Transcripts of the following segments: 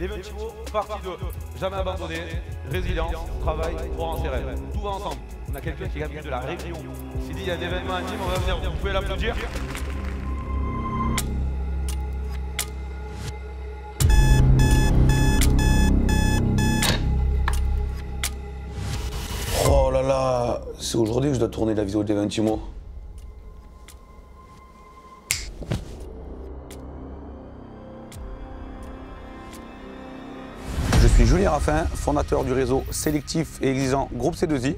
L'Eventimo, partie 2. Jamais abandonné, résilience, travail, pour en rêves. Tout va ensemble. On a quelqu'un qui est venu de la Réunion. S'il y a un événement à Nîmes, on va venir, vous pouvez l'applaudir. Oh là là, c'est aujourd'hui que je dois tourner la vidéo d'Eventimo. Je suis Julien Raffin, fondateur du réseau sélectif et exigeant Groupe C2I.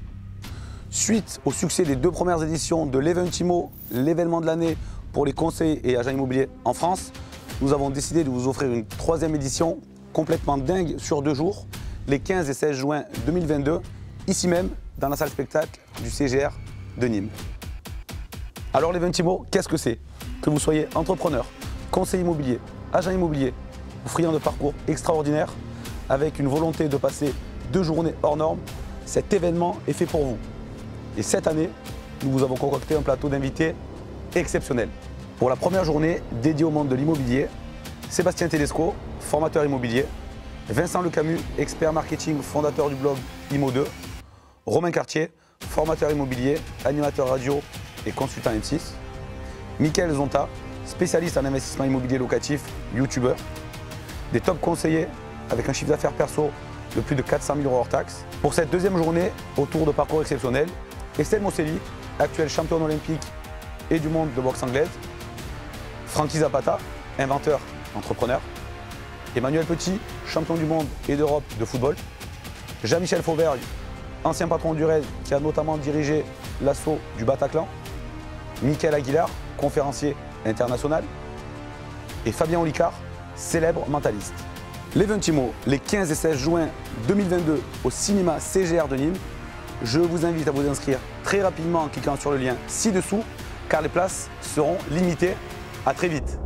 Suite au succès des deux premières éditions de l'Eventimo, l'événement de l'année pour les conseils et agents immobiliers en France, nous avons décidé de vous offrir une troisième édition complètement dingue sur deux jours, les 15 et 16 juin 2022, ici même dans la salle spectacle du CGR de Nîmes. Alors l'Eventimo, qu'est-ce que c'est? Que vous soyez entrepreneur, conseiller immobilier, agent immobilier ou friand de parcours extraordinaire, avec une volonté de passer deux journées hors normes, cet événement est fait pour vous. Et cette année, nous vous avons concocté un plateau d'invités exceptionnel. Pour la première journée dédiée au monde de l'immobilier, Sébastien Tedesco, formateur immobilier, Vincent Lecamus, expert marketing, fondateur du blog Imo2, Romain Cartier, formateur immobilier, animateur radio et consultant M6, Michael Zonta, spécialiste en investissement immobilier locatif, youtubeur, des top conseillers avec un chiffre d'affaires perso de plus de 400 000 euros hors taxes. Pour cette deuxième journée, autour de parcours exceptionnel, Estelle Mosselli, actuelle championne olympique et du monde de boxe anglaise, Frankie Zapata, inventeur, entrepreneur, Emmanuel Petit, champion du monde et d'Europe de football, Jean-Michel Fauvergue, ancien patron du RAID qui a notamment dirigé l'assaut du Bataclan, Michael Aguilar, conférencier international, et Fabien Olicard, célèbre mentaliste. L'Eventimo, les 15 et 16 juin 2022 au cinéma CGR de Nîmes. Je vous invite à vous inscrire très rapidement en cliquant sur le lien ci-dessous car les places seront limitées. À très vite